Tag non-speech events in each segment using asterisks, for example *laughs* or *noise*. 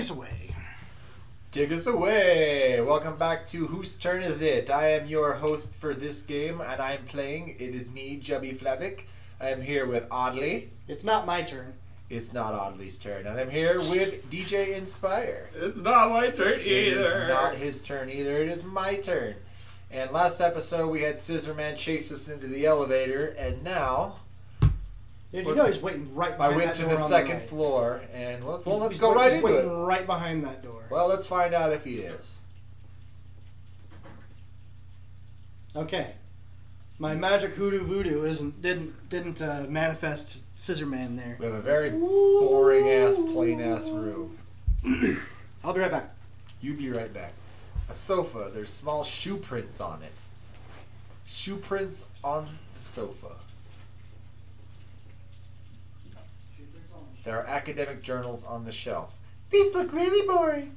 us away. Dig us away! Welcome back to Whose Turn Is It? I am your host for this game, and I am playing. It is me, Jubby Flavic. I am here with Oddly. It's not my turn. It's not Oddly's turn. And I'm here with DJ Inspire. It's not my turn either. It is not his turn either. It is my turn. And last episode we had Scissorman chase us into the elevator, and now Dude, you know he's waiting right I behind went that to door the on second right. floor, and let's well He's- let's he's go wait- right he's into waiting it. right behind that door. Well, let's find out if he is. Okay. My magic hoodoo voodoo isn't didn't didn't uh, manifest Scissor Man there. We have a very boring ass, plain ass room. *coughs* I'll be right back. You be right back. A sofa. There's small shoe prints on it. Shoe prints on the sofa. There are academic journals on the shelf. These look really boring.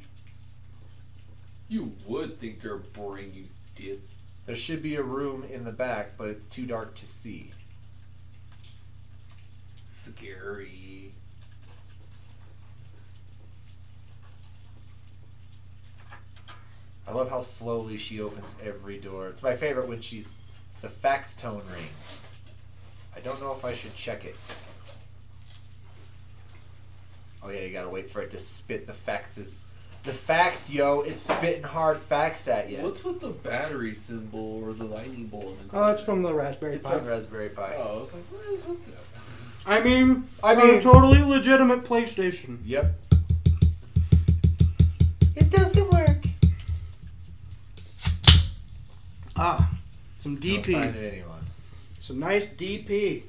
You would think they're boring, you dits. There should be a room in the back, but it's too dark to see. Scary. I love how slowly she opens every door. It's my favorite when she's. The fax tone rings. I don't know if I should check it. Oh yeah, you gotta wait for it to spit the faxes. The fax, yo, it's spitting hard facts at you. What's with the battery symbol or the lightning bolt? in the Oh, it's from the Raspberry It's Pi. on Raspberry Pi. Oh, I was like, what is with that? I mean, I mean- totally legitimate PlayStation. Yep. It doesn't work. Ah, some DP. No sign DP. of anyone. Some nice DP.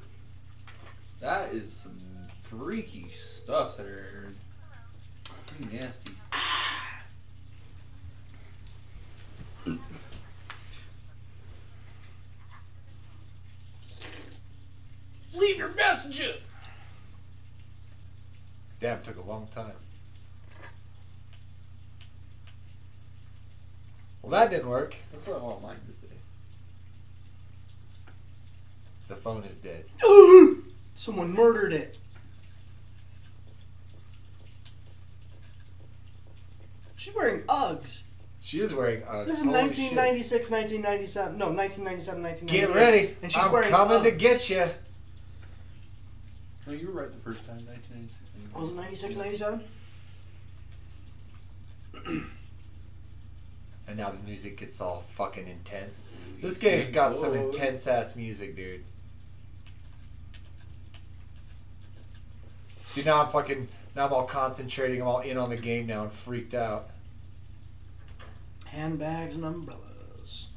That is some freaky stuff there. Pretty nasty. Leave your messages! Damn, took a long time. Well, that didn't work. That's what I want mine to say. The phone is dead. *gasps* Someone murdered it. She's wearing Uggs. She is wearing Uggs. This is Holy 1996, 1997. No, 1997, shit. 1998. Get ready. And she's I'm wearing coming to Uggs. get you. No, you were right the first time, 1996. Was it 96, 97? *clears throat* And now the music gets all fucking intense. This game's got some intense ass music, dude. See now I'm fucking now I'm all concentrating. I'm all in on the game now and freaked out. Handbags and umbrellas.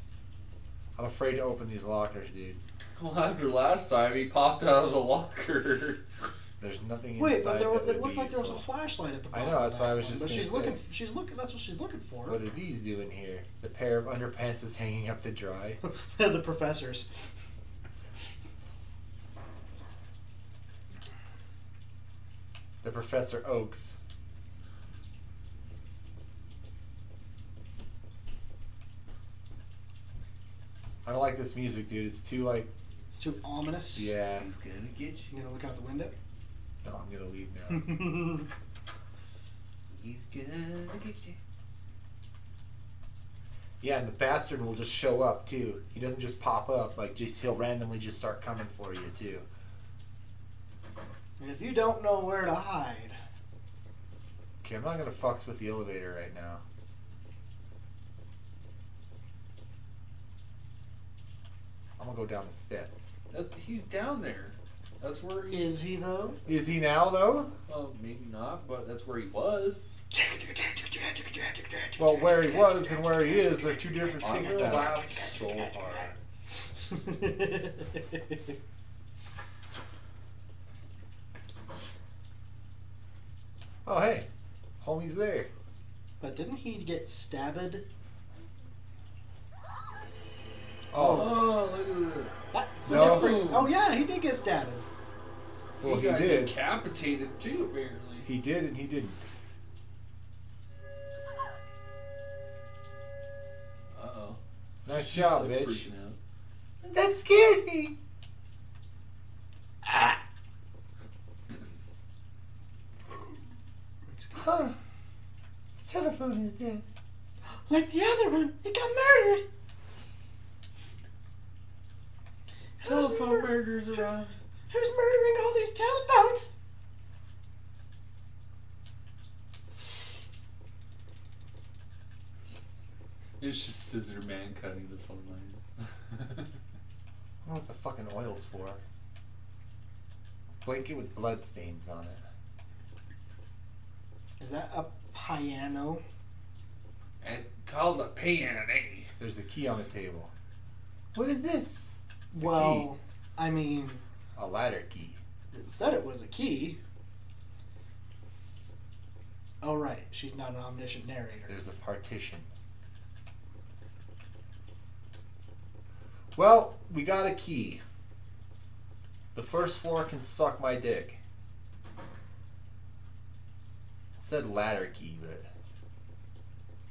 I'm afraid to open these lockers, dude. Well, after last time, he popped out of the locker. *laughs* There's nothing Wait, inside but there, that it would looked like there was a flashlight at the bottom. I know, of that's why I was one, just But she's say. looking. She's looking. That's what she's looking for. What are these doing here? The pair of underpants is hanging up to dry. *laughs* the professors. The Professor Oaks. I don't like this music, dude. It's too like, It's too ominous. yeah. He's gonna get you. You gonna look out the window? No, I'm gonna leave now. *laughs* He's gonna get you. yeah, and the bastard will just show up too. He doesn't just pop up. Like, just he'll randomly just start coming for you too. and if you don't know where to hide, Okay, I'm not gonna fucks with the elevator right now. I'm gonna go down the steps. That, he's down there. That's where he. is he though? Is he now though? Well, maybe not, but that's where he was. Well, where he was and where he is are two different I'm things gonna now. laugh so hard. *laughs* Oh hey, homie's there. but didn't he get stabbed? Oh, Oh, look at this. That's No. a different. Oh yeah, he did get stabbed. well he he got did. decapitated too, apparently. He did and he didn't. Uh oh. Nice job, bitch. Out. That scared me. Ah. Huh. The telephone is dead. Like the other one, it got murdered. Who's, Telephone mur- murders around. who's murdering all these telephones? It's just Scissor Man cutting the phone lines. I don't know what the fucking oil's for. Blanket with blood stains on it. Is that a piano? it's called a piano. There's a key on the table. What is this? It's a well, I mean. A ladder key. it said it was a key. Oh right, she's not an omniscient narrator. There's a partition. Well, we got a key. The first floor can suck my dick. It said ladder key, but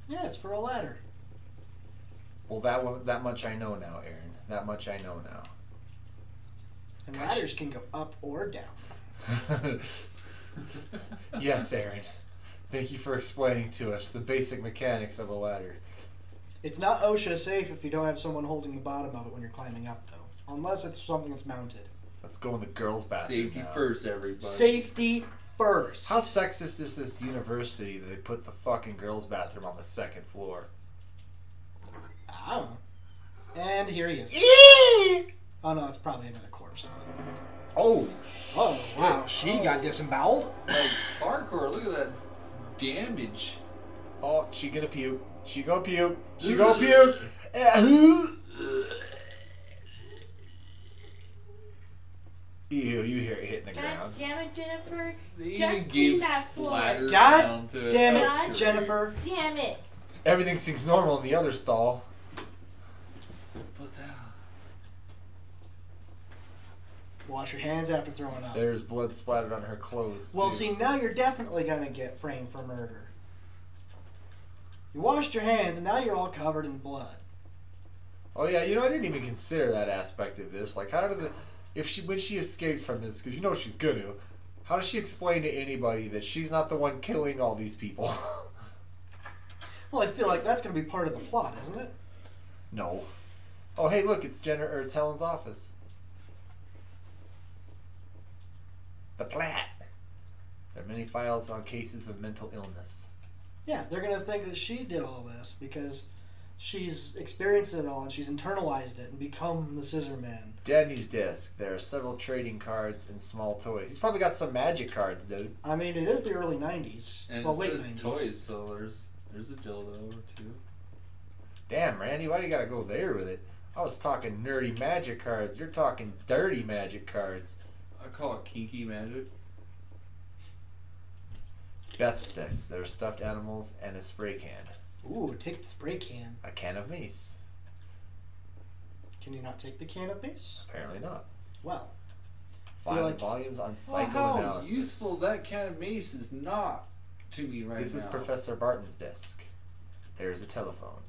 Yeah, it's for a ladder. Well, that one, that much I know now, Aaron. That much I know now. And Gotcha. ladders can go up or down. *laughs* yes, Aaron. Thank you for explaining to us the basic mechanics of a ladder. It's not OSHA safe if you don't have someone holding the bottom of it when you're climbing up, though. Unless it's something that's mounted. Let's go in the girls' bathroom. Safety now. first, everybody. Safety first. How sexist is this university that they put the fucking girls' bathroom on the second floor? Oh. And here he is. Oh no, that's probably another corpse. Oh, Oh wow, she got disemboweled. Like hardcore. Look at that damage. oh, she gonna puke. She gonna puke. She gonna puke. *laughs* Ew, you hear it hitting the God ground. damn it, Jennifer. They Just even clean that floor. God sound to it. Damn it, God. Jennifer. Damn it. Everything seems normal in the other stall. But that, Wash your hands after throwing up. There's blood splattered on her clothes. Well, too. see, now you're definitely gonna get framed for murder. You washed your hands, and now you're all covered in blood. Oh yeah, you know I didn't even consider that aspect of this. Like, how did the if she when she escapes from this because you know she's gonna. How does she explain to anybody that she's not the one killing all these people? *laughs* Well, I feel like that's gonna be part of the plot, isn't it? no. Oh hey, look, it's Jenner or it's Helen's office. The plat. There are many files on cases of mental illness. Yeah, they're gonna think that she did all this because she's experienced it all and she's internalized it and become the Scissor Man. Danny's desk. There are several trading cards and small toys. He's probably got some magic cards, dude. I mean, it is the early '90s. and well, it late says '90s. toys, so there's there's a dildo or two. Damn, Randy, why do you gotta go there with it? I was talking nerdy magic cards. You're talking dirty magic cards. I call it kinky magic. Beth's desk. There are stuffed animals and a spray can. Ooh, take the spray can. A can of mace. Can you not take the can of mace? Apparently not. Well, Five like- volumes on Well, how useful that can of mace is not to me right this now. is Professor Barton's desk. There is a telephone.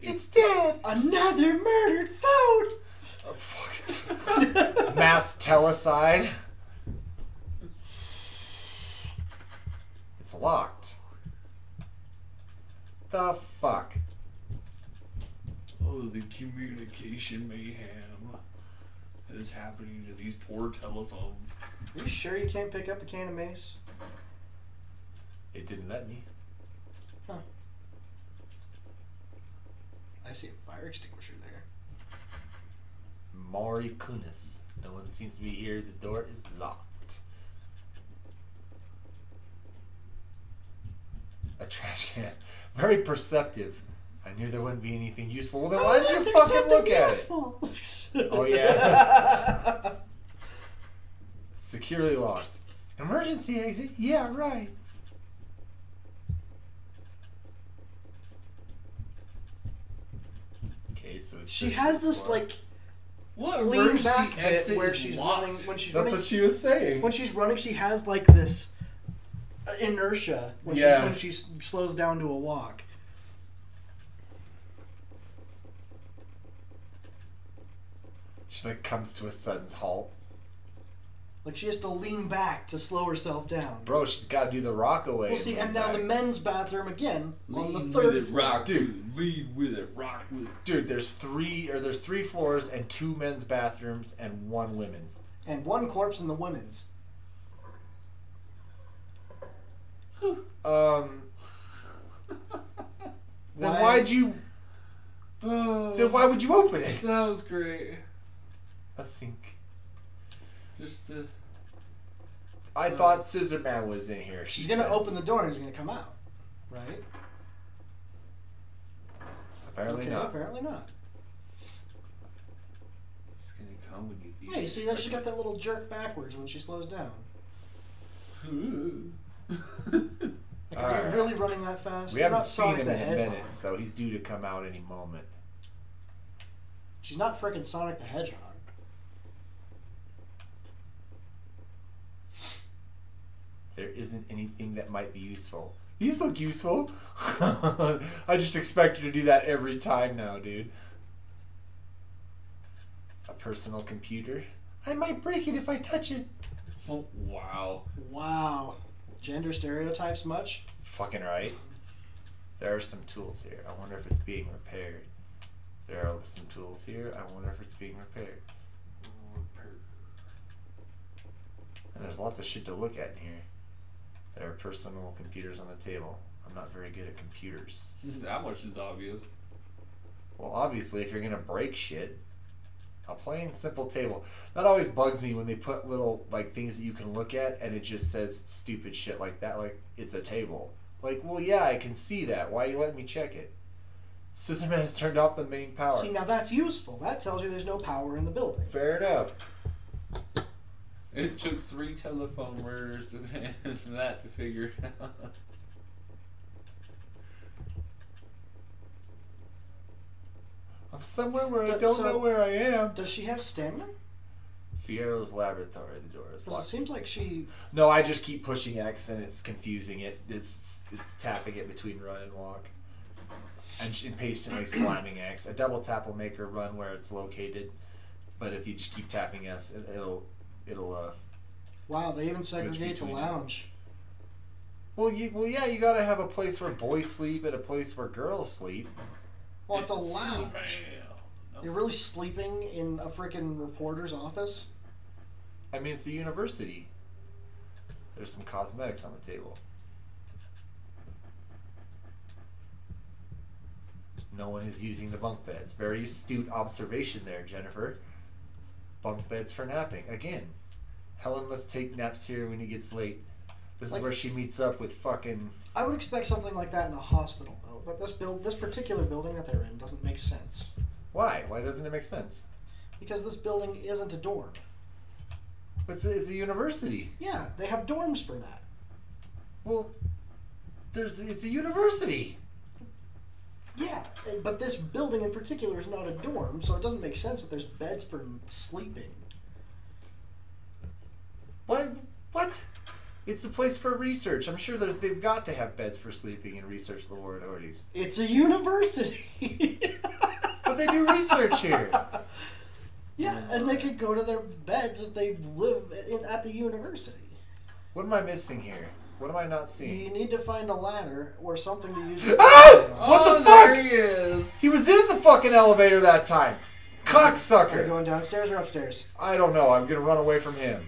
It's dead! another murdered phone. Oh, fuck. Mass telecide. It's locked. The fuck? Oh, the communication mayhem that is happening to these poor telephones. Are you sure you can't pick up the can of mace? It didn't let me. Huh. I see a fire extinguisher there. Maury Kunis. No one seems to be here. The door is locked. A trash can. Very perceptive. I knew there wouldn't be anything useful. Well, then why did you oh, fucking something look at it? Oh, yeah. *laughs* Securely locked. Emergency exit? Yeah, right. Okay, so she has this like What lean emergency back bit exit where is she's locked? running when she's That's running what she was saying. when she's running she has like this uh, inertia when Yeah. she when she slows down to a walk. She like comes to a sudden halt. Like she has to lean back to slow herself down. Bro, she's got to do the rock away. Well, see, and now the men's bathroom again on the third with it, floor. rock, Dude. dude. Lead with it, rock with it. Dude, there's three or there's three floors and two men's bathrooms and one women's. and one corpse in the women's. Um. *laughs* Then Why- why'd you? Oh, Then why would you open it? that was great. A sink. Just to, I thought Scissor Man was in here. She's gonna says. open the door and he's gonna come out, right? Apparently okay, not. apparently not. it's gonna come when you. least Yeah, you see that she got that little jerk backwards when she slows down. *laughs* it. Like, are Alright. you really running that fast? We You're haven't not seen Sonic him the in a minute, so he's due to come out any moment. She's not freaking Sonic the Hedgehog. There isn't anything that might be useful. These look useful. *laughs* I just expect you to do that every time now, dude. A personal computer. I might break it if I touch it. oh, wow. Wow. Gender stereotypes much? Fucking right. There are some tools here. I wonder if it's being repaired. There are some tools here. I wonder if it's being repaired. And there's lots of shit to look at in here. There are personal computers on the table. I'm not very good at computers. *laughs* that much is obvious. Well, obviously, if you're gonna break shit, a plain simple table. That always bugs me when they put little like things that you can look at and it just says stupid shit like that, like it's a table. Like, well, yeah, I can see that. Why are you letting me check it? Scissorman *laughs* has turned off the main power. See, now that's useful. That tells you there's no power in the building. Fair enough. It took three telephone murders to *laughs* that to figure it out. I'm somewhere where I don't so- know where I am. Does she have stamina? Fiero's laboratory. The door is locked. it seems like she. No, I just keep pushing X and it's confusing it. It's it's tapping it between run and walk, and impatiently slamming X. A double tap will make her run where it's located, but if you just keep tapping S, it, it'll it'll uh. Wow, they even Switch segregate the lounge. Well, you well yeah, you gotta have a place where boys sleep and a place where girls sleep. Well, it's a lounge. No. You're really sleeping in a freaking reporter's office? I mean, it's a university. There's some cosmetics on the table. No one is using the bunk beds. Very astute observation there, Jennifer. Bunk beds for napping. Again, Helen must take naps here when he gets late. This Like- is where she meets up with fucking. I would expect something like that in a hospital, though. But this build, this particular building that they're in, doesn't make sense Why? Why doesn't it make sense? because this building isn't a dorm. It's a, it's a university. Yeah, they have dorms for that. Well, there's it's a university. Yeah, eh, but this building in particular is not a dorm, so it doesn't make sense that there's beds for sleeping. Why? What? It's a place for research. I'm sure there's, they've got to have beds for sleeping in research laboratories. It's a university. *laughs* But they do research here. yeah, and they could go to their beds if they live in, at the university. What am I missing here? What am I not seeing? You need to find a ladder or something to use. Ah! What oh, the fuck? There he is. He was in the fucking elevator that time. Cocksucker. Are you Cocksucker. going downstairs or upstairs? I don't know. I'm gonna run away from him.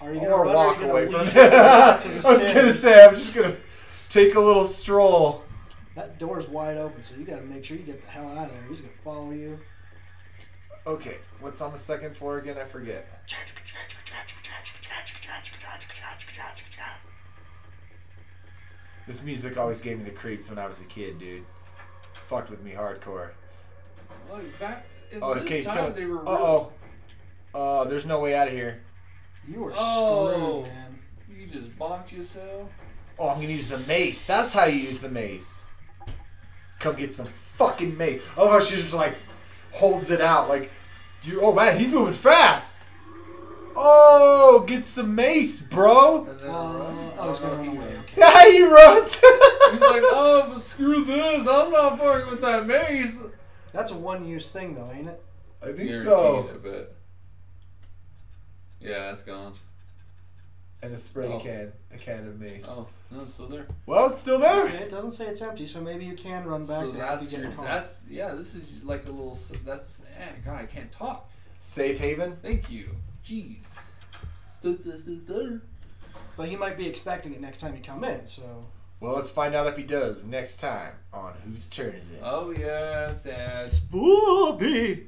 Are you gonna Or walk or are you away from him. *laughs* *laughs* I was gonna say, I'm just gonna take a little stroll. That door's wide open, so you gotta make sure you get the hell out of there. He's gonna follow you. Okay, what's on the second floor again? I forget. This music always gave me the creeps when I was a kid, dude. Fucked with me hardcore. Like back in Oh, this okay, time, coming. they were. Uh oh. Uh, there's no way out of here. You are Oh. screwed, man. You just blocked yourself. Oh, I'm gonna use the mace. That's how you use the mace. Come get some fucking mace. Oh, how she just like holds it out like you. Oh man, he's moving fast. Oh, get some mace, bro. And then run. I was Oh, no, gonna he run away, was. okay. Yeah, he runs. He's like, oh, but screw this. I'm not fucking with that mace. That's a one-use thing, though, ain't it? I think Guaranteed, so. I bet. Yeah, it's gone. and a spray Oh. can, a can of mace. Oh, no, it's still there. Well, it's still there. Okay, it doesn't say it's empty, so maybe you can run back so that's you your, that's yeah. This is like a little. That's eh, God. I can't talk. Safe haven. Thank you. Jeez. Stu- stu- stu- stutter. But he might be expecting it next time you come in, so Well, let's find out if he does next time on Whose Turn Is It? Oh yeah, sad. Spoopy.